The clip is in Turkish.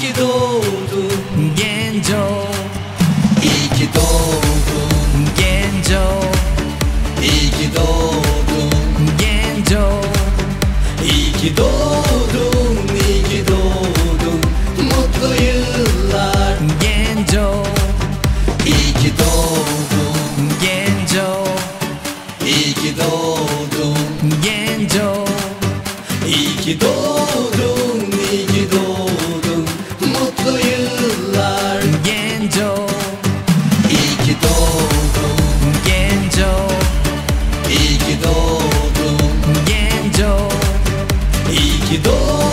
ki doğdun Genco. İyi ki doğdun Genco. İyi ki doğdun Genco. İyi ki doğdun İyi ki doğdun. Mutlu yıllar Genco. İyi ki doğdun Genco. İyi ki doğdun Genco. İyi ki doğdun te dou.